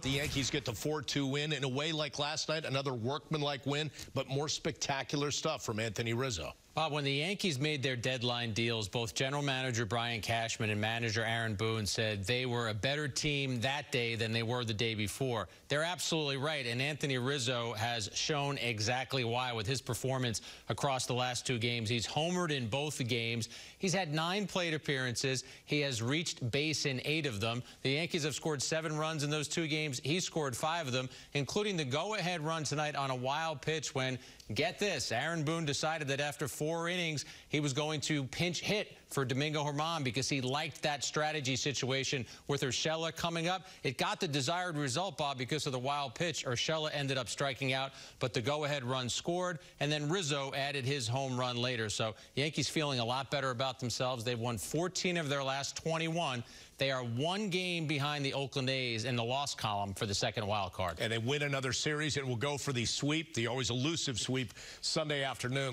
The Yankees get the 4-2 win in a way like last night, another workmanlike win, but more spectacular stuff from Anthony Rizzo. Bob, when the Yankees made their deadline deals, both general manager Brian Cashman and manager Aaron Boone said they were a better team that day than they were the day before. They're absolutely right, and Anthony Rizzo has shown exactly why with his performance across the last two games. He's homered in both games. He's had nine plate appearances. He has reached base in eight of them. The Yankees have scored seven runs in those two games. He scored five of them, including the go-ahead run tonight on a wild pitch when, get this, Aaron Boone decided that after four four innings, he was going to pinch hit for Domingo Germán because he liked that strategy situation with Urshela coming up. It got the desired result, Bob, because of the wild pitch. Urshela ended up striking out, but the go-ahead run scored, and then Rizzo added his home run later. So Yankees feeling a lot better about themselves. They've won 14 of their last 21. They are one game behind the Oakland A's in the loss column for the second wild card. And they win another series and will go for the sweep, the always elusive sweep, Sunday afternoon.